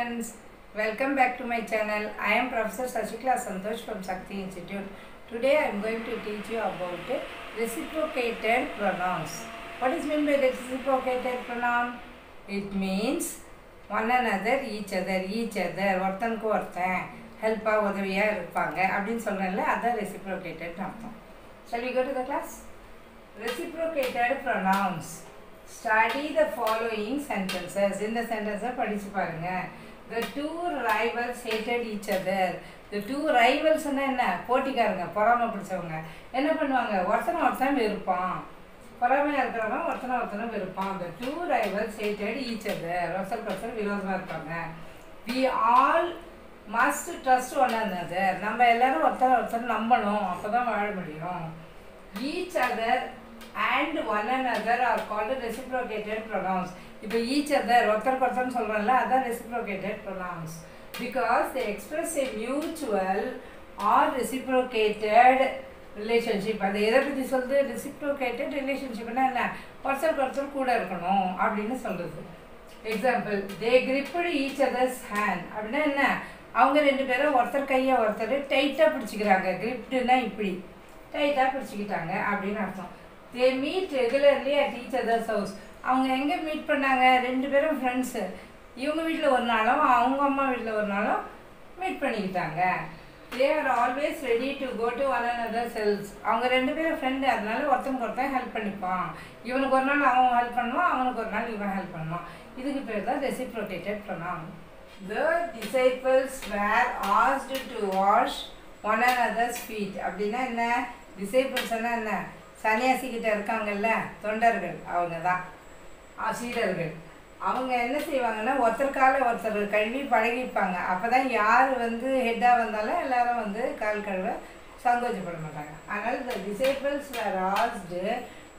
friends, welcome back to my channel. I am Professor Sashikla Santosh from Sakti Institute. Today I am going to teach you about reciprocated pronouns. What is meant by reciprocated pronoun? It means one another, each other, each other, ஒருத்தனுக்கு ஒருத்தன் ஹெல்ப்பாக உதவியாக இருப்பாங்க அப்படின்னு சொல்கிறேன்ல அதான் reciprocated அர்த்தம் Shall we go to the class? Reciprocated pronouns. Study the following sentences. இந்த சென்டென்ஸை படிச்சு பாருங்க the two rivals hated each other the two ரைவல்ஸ்னால் என்ன? போட்டிக்காரங்க பொறாமை பிடிச்சவங்க. என்ன பண்ணுவாங்க? ஒருத்தனை ஒருத்தன் வெறுப்பான். பொறாமையாக இருக்கிறவன் ஒருத்தனை ஒருத்தனை வெறுப்பான். The two rivals hated each other ஒருத்தர் ஒருத்தர் விரோதமாக இருப்பாங்க. We all must trust one another. நம்ம எல்லாரும் ஒருத்தர் ஒருத்தர் நம்பணும். அப்போ தான் வாழ முடியும். Each and and one another are called reciprocated pronouns. இப்போ each other ஒருத்தருக்கு ஒருத்தர்னு சொல்கிறோம்ல அதான் reciprocated pronouns. Because they express a mutual or reciprocated relationship அது எதை பற்றி சொல்லுது? reciprocated ரிலேஷன்ஷிப்னா என்ன? ஒருத்தருக்கு ஒருத்தர் கூட இருக்கணும் அப்படின்னு சொல்கிறது example they gripped each other's hand அப்படின்னா என்ன? அவங்க ரெண்டு பேரும் ஒருத்தர் கையை ஒருத்தர் டைட்டாக பிடிச்சிக்கிறாங்க. கிரிப்டுனா இப்படி. டைட்டாக பிடிச்சிக்கிட்டாங்க அப்படின்னு அர்த்தம். They meet regularly at each other's house அவங்க எங்கே மீட் பண்ணாங்க? ரெண்டு பேரும் ஃப்ரெண்ட்ஸு இவங்க வீட்டில் ஒரு நாளும் அவங்க அம்மா வீட்டில் ஒரு நாளும் மீட் பண்ணிக்கிட்டாங்க. They are always ready to go to one another cells அவங்க ரெண்டு பேரும் ஃப்ரெண்டு அதனால ஒருத்தவங்க ஒருத்தன் ஹெல்ப் பண்ணிப்பான். இவனுக்கு ஒரு நாள் அவன் ஹெல்ப் பண்ணுவான் அவனுக்கு ஒரு நாள் இவன் ஹெல்ப் பண்ணுவான். இதுக்கு பேர் தான் reciprocated pronoun disciples were were to wash one one other feet. அப்படின்னா என்ன? டிசைபிள்ஸ்னால் என்ன? சன்னியாசிக்கிட்ட இருக்காங்கல்ல தொண்டர்கள் அவங்க தான் சீடர்கள். அவங்க என்ன செய்வாங்கன்னா ஒருத்தர் காலை ஒருத்தர் கழுவி பழகிப்பாங்க. அப்போ தான் யார் வந்து ஹெட்டாக வந்தாலும் எல்லாரும் வந்து கால் கழுவ சங்கோச்சப்பட மாட்டாங்க. அதனால் இந்த disciples were asked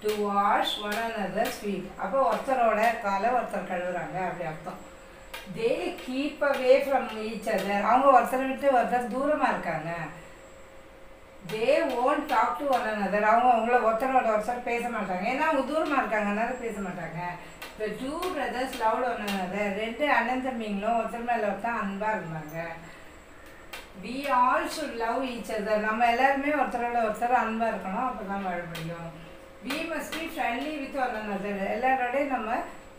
to wash one another feet அப்போ ஒருத்தரோட காலை ஒருத்தர் கழுவுறாங்க அப்படி அர்த்தம். They keep away from each other அவங்க ஒருத்தரை விட்டு ஒருத்தர் தூரமாக இருக்காங்க. They won't talk to one another அவங்க அவங்கள ஒருத்தரோட ஒருத்தர் பேச மாட்டாங்க. ஏன்னா அவங்க தூரமாக இருக்காங்க. அதனால பேச மாட்டாங்க. இப்போ two brothers love one another ரெண்டு அண்ணன் தம்பிங்களும் ஒருத்தர் மேலே ஒருத்தர் அன்பாக இருந்தாங்க. We all should love each other நம்ம எல்லாருமே ஒருத்தரோட ஒருத்தர் அன்பாக இருக்கணும். அப்போ தான் வாழ முடியும். We must be friendly with one another எல்லாரோடையும் நம்ம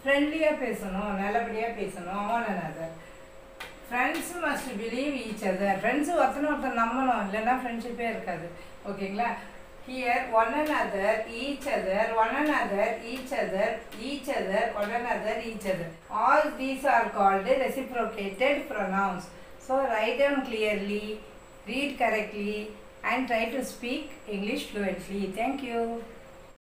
ஃப்ரெண்ட்லியாக பேசணும். நல்லபடியாக பேசணும். One another must believe each other friends ஒருத்தனை ஒருத்தர் நம்பணும். இல்லைன்னா ஃப்ரெண்ட்ஷிப்பே இருக்காது. ஓகேங்களா? Here one and other each other one and other each other each other one and other each other all these are called reciprocated pronouns so write down clearly read correctly and try to speak English fluently thank you